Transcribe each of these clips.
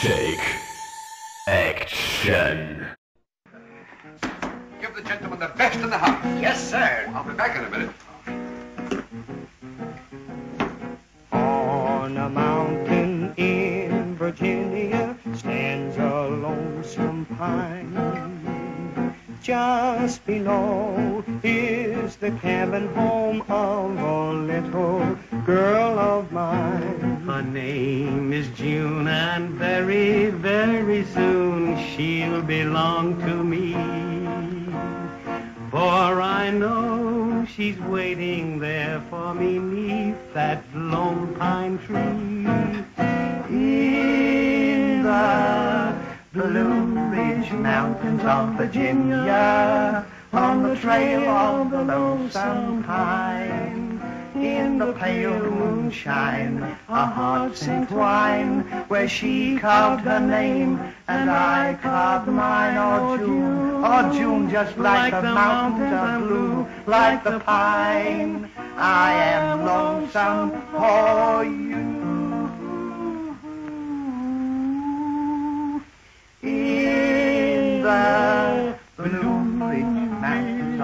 Take action. Give the gentleman the best in the house. Yes, sir. I'll be back in a minute. On a mountain in Virginia stands a lonesome pine. Just below is the cabin home of a little girl of mine. Her name is June, and very, very soon she'll belong to me. For I know she's waiting there for me neath that lone pine tree. In the Blue Ridge Mountains of Virginia, on the trail of the lonesome pine. The pale moonshine, our hearts entwine, where she carved her name and I carved mine. Oh June, oh June, just like, the, mountains are blue, like the pine. I am lonesome for you.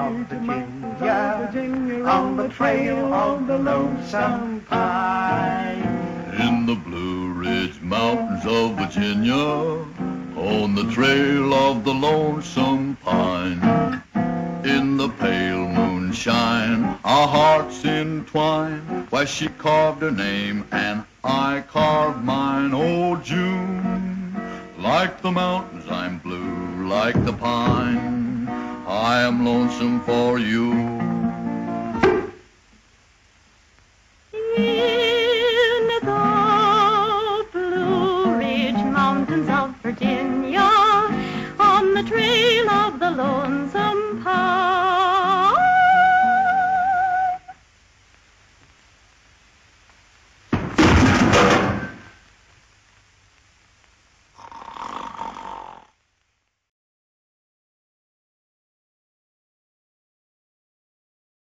Of Virginia, on the trail of the lonesome pine. In the Blue Ridge Mountains of Virginia, on the trail of the lonesome pine. In the pale moonshine, our hearts entwine, where she carved her name and I carved mine. Oh, June, like the mountains, I'm blue, like the pine. I am lonesome for you. In the Blue Ridge Mountains of Virginia, on the trail of the lonesome